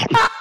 Ah!